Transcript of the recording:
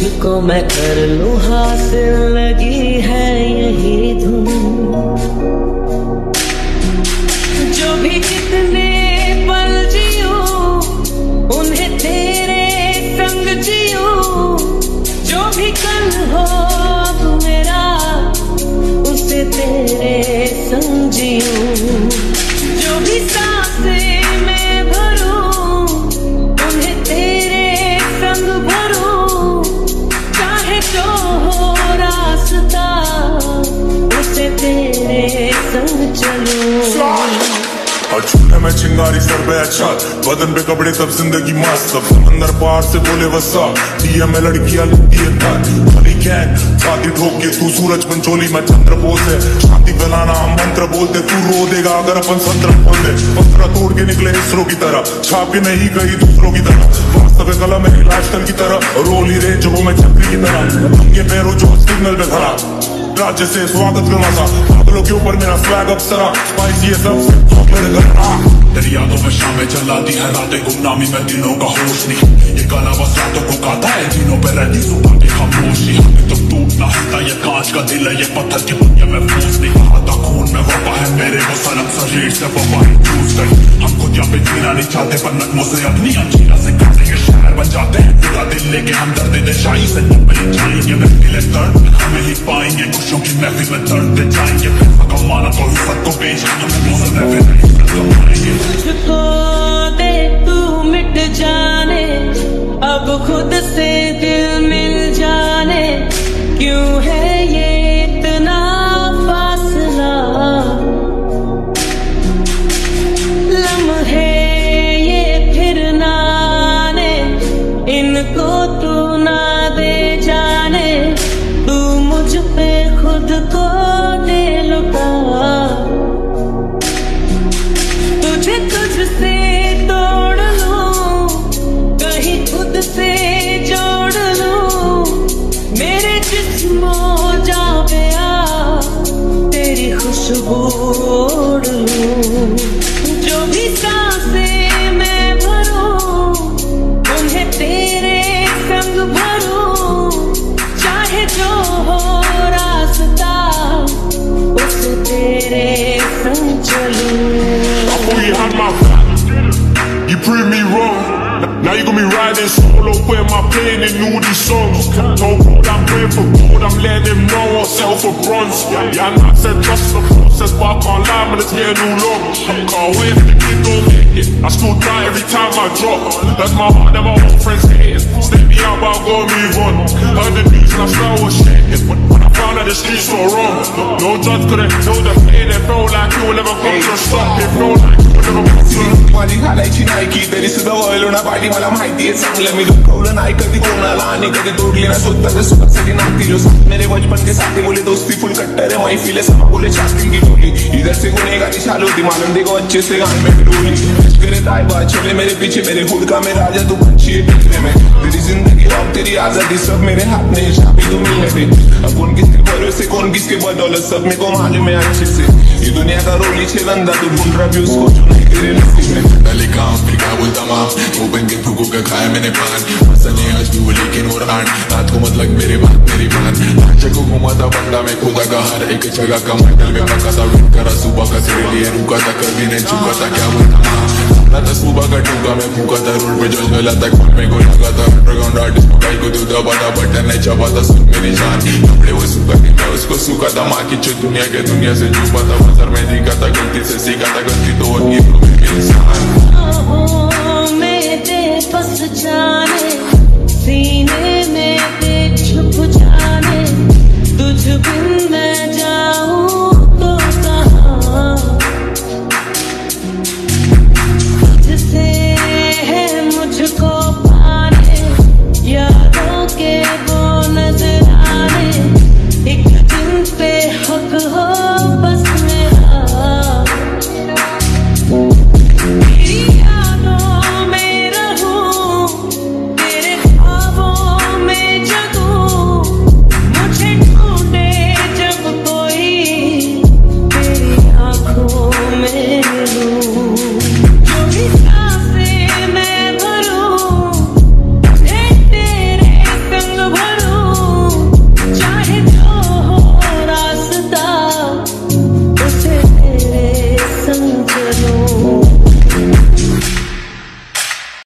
तुझको मैं कर लू, हासिल लगी है यही धुन। जो भी कितने पल जियो, उन्हें तेरे संग जियो। जो भी कल हो मेरा, उसे तेरे संग जियो। जो भी साँसें रास्ता उसे तेरे संग चलूँ। और चूल्हे में चिंगारी सर पे अच्छा। बदन पे कपड़े तब ज़िंदगी मस्त। तब समंदर पार से बोले वसा दिया में लड़कियाँ तर खाली गैंग छाती ठोक के तू सूरज पंचोली में चंद्र बोल दे शांति फैलाना हम मंत्र बोलते, तू रो देगा अगर अपन संत्र बोल दे। पत्थर तोड़ के निकले इसरो की तरह। छाप के नहीं गई दूसरों की तरह। वास्तव कलम है लाशकल की तरह। रोली रे जो मैं छतरी की तरह। नंगे पैरों जो सिग्नल पे खड़ा। राज्य से स्वागत करना था। बादलों के ऊपर मेरा स्वैग अप्सरा स्पाइसी है सबसे मेरे घर तेरी यादों में शामें चलाती है रातें। गुमनामी में दिनों का होश नहीं। ये गाना बस रातों को गाता है। दिनों पे रहती सुबह के खामोशी। हमें तो टूटना हिलता ये कांच का दिल है। ये पत्थर की दुनिया में फूस नहीं। आता खून में वफा है मेरे वो सनम शरीर से वफा ही चूस गई। हम खुद यहाँ पे जीना नहीं चाहते, पर नगमों से अपनी अंजीरा से काटेंगे शहर बन जाते हैं। पूरा दिल लेके हम दर्द देशाई से निपट जाएँगे। महफिल दर्द पाएँगे खुशियों की महफिल में दर्द दे जाएँगे कमाना तो इज़्ज़त को नहीं कमाएँगे तुझको दे तू मिट जाने अब खुद ஓடும் Now you got me riding solo, where my plane in all these songs. No road, I'm praying for gold, I'm letting them know I'll settle for bronze. Yeah, know I said trust the process, but I can't lie, man, it's getting all long. Can't wait for the kid don't make it. I still die every time I drop. That's my heart, that my old friends hating. Step me out, but I gotta move on. Heard the news and I start was shaking. When, I found out the streets were wrong, no, no judge couldn't tell the pain. It felt like you will never come to a stop. It felt like you will never come to a माझी घालायची Nike तरी सुद्धा वळलो ना पाठी मला माहितीये चांगलं मी दुखवलं नाही कधी कोणाला आणि कधी तोडली ना स्वतःच्या सुखासाठी नाती जो मेरे बचपन के साथी बोले दोस्ती फुल कट्टर है महफिले समा बोले चाकरी की टोली इधर से गुनेगारी चालू थी मालूम देखो अच्छे से गान में डोली करे ताई बात चले मेरे पीछे मेरे खुद का मैं राजा तू बच्ची है में तेरी ज़िंदगी और तेरी आज़ादी सब मेरे हाथ में है, तू मिलने पे अब कौन किसके भरोसे, कौन किसके बदौलत? सब मेरे को मालूम है अच्छे से? ये दुनिया का रोली छे बंदा तू ढूंढ रहा भी उसको जो नहीं तेरे नसीब में। पहले काम फिर क्या बोलता माँ वो बन के भूखों का खाया मैंने पान। मसले आज भी वो लेकिन और आन रात को मतलब मेरे बात मेरी बात आँखें को घुमाता बंदा मैं खुदा का हर एक जगह का मंडल में पका था। वेट करा सुबह का तेरे लिए रुका था कभी नहीं चुका था। क्या बोलता माँ अपना था सुबह का टूका, मैं फूका था रोड पे जो जला था कौन मेरे को लगा था। अंडरग्राउंड आर्टिस्ट पकाई को तू दबा बटन नहीं चबा सुन मेरी जान। मैं सूखा था माँ की चो दुनिया के दुनिया से छुपा था बाज़ार में दिखा था गलती से सीखा था गलती तो और ये सीने जाने तुझ